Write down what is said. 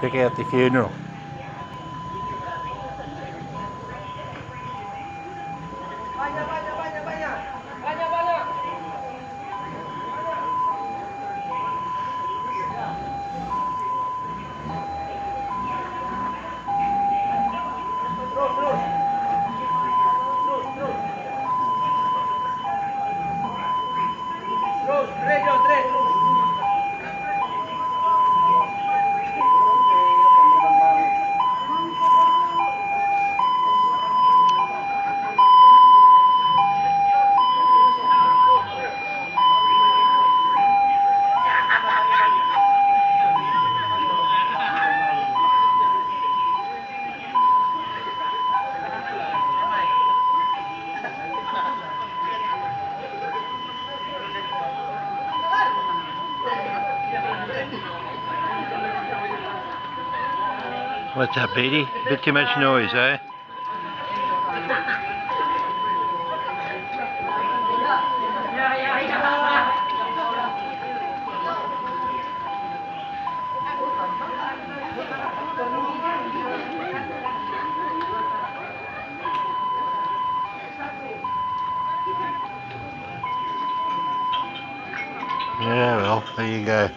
Check out the funeral. Banyak, banyak, What's up, Petey? Bit too much noise, eh? Yeah, well, there you go.